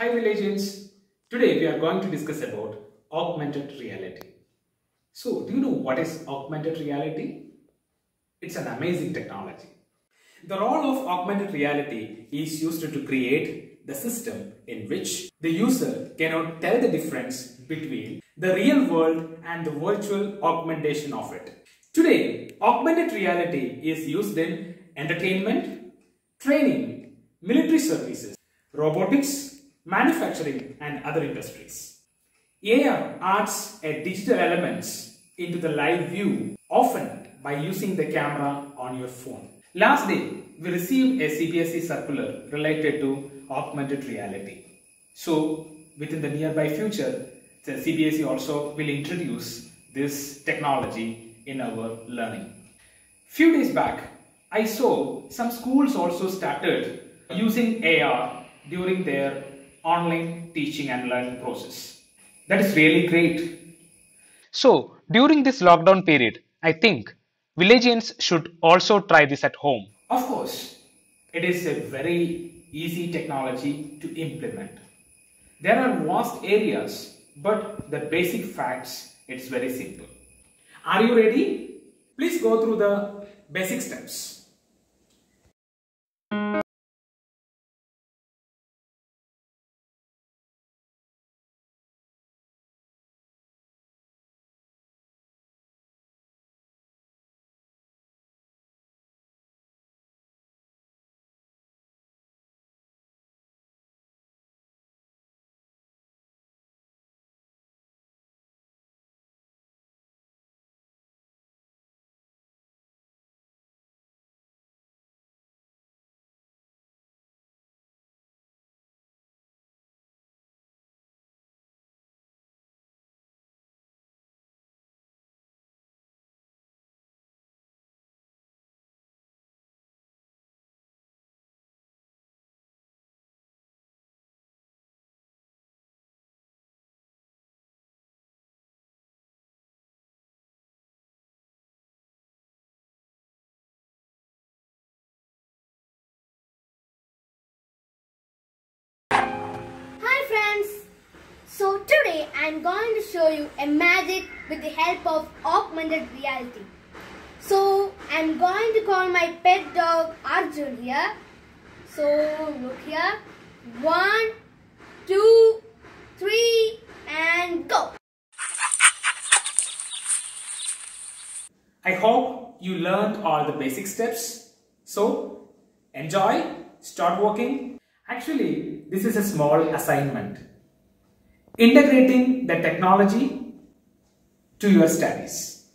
Hi Villagians! Today we are going to discuss about augmented reality. So, do you know what is augmented reality? It's an amazing technology. The role of augmented reality is used to create the system in which the user cannot tell the difference between the real world and the virtual augmentation of it. Today, augmented reality is used in entertainment, training, military services, robotics, manufacturing and other industries. AR adds a digital elements into the live view often by using the camera on your phone. Last day, we received a CBSE circular related to augmented reality. So, within the nearby future, the CBSE also will introduce this technology in our learning. Few days back, I saw some schools also started using AR during their online teaching and learning process. That is really great. So, during this lockdown period, I think Villagians should also try this at home. Of course, it is a very easy technology to implement. There are vast areas, but the basic facts, it's very simple. Are you ready? Please go through the basic steps. I am going to show you a magic with the help of augmented reality. So I am going to call my pet dog Arjun here. So look here. One, two, three and go! I hope you learned all the basic steps. So, enjoy, start working. Actually, this is a small assignment. Integrating the technology to your studies.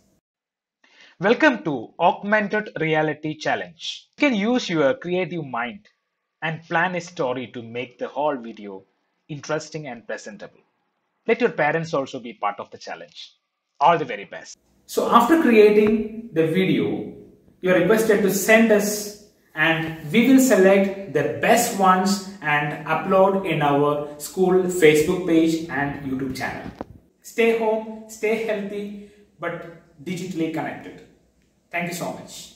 Welcome to Augmented Reality Challenge. You can use your creative mind and plan a story to make the whole video interesting and presentable. Let your parents also be part of the challenge. All the very best. So after creating the video, you are requested to send us and we will select the best ones and upload in our school Facebook page and YouTube channel. Stay home, stay healthy, but digitally connected. Thank you so much.